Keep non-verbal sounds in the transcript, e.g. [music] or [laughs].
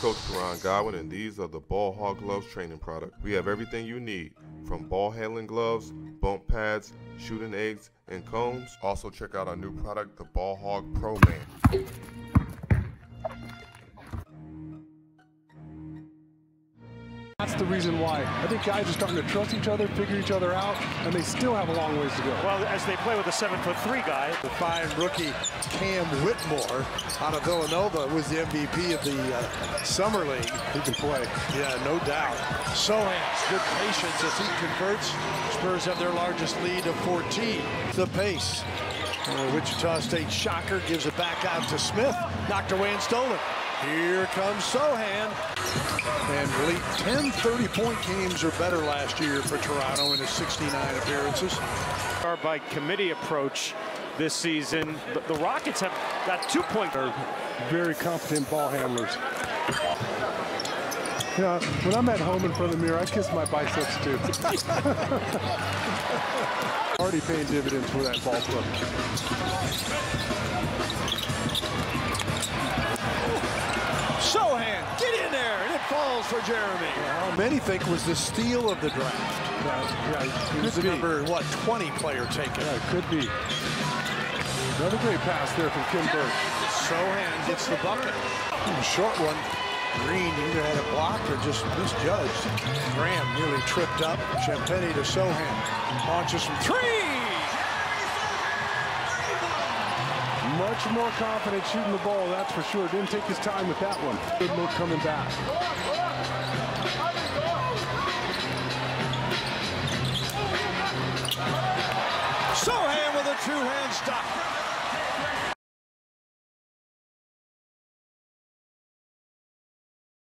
Coach Karan Godwin, and these are the Ball Hog Gloves training product. We have everything you need from ball handling gloves, bump pads, shooting eggs, and cones. Also, check out our new product, the Ball Hog Pro Man. The reason why. I think guys are starting to trust each other, figure each other out, and they still have a long ways to go. Well, as they play with a seven-foot-three guy. The fine rookie Cam Whitmore out of Villanova was the MVP of the uh, Summer League. He can play. Yeah, no doubt. Sochan, good patience as he converts. Spurs have their largest lead of 14. The pace. Uh, Wichita State shocker gives it back out to Smith. Knocked away and stolen. Here comes Sochan. And really 10 30-point games or better last year for Toronto in his 69 appearances. Our by committee approach this season. The, the Rockets have got two point. They're very competent ball handlers. Yeah, when I'm at home in front of the mirror, I kiss my biceps too. [laughs] Already paying dividends for that ball club. Sochan, get in there, and for Jeremy. Well, many think was the steal of the draft. Yeah, yeah, He was the number, what, 20 player taken. Yeah, it could be. Another great pass there from Kim Burke. Sochan gets the bucket. Short one. Green either had it blocked or just misjudged. Graham nearly tripped up. Champagnie to Sochan. Launches from three. Much more confident shooting the ball, that's for sure. Didn't take his time with that one. Good look coming back. two-hand stop.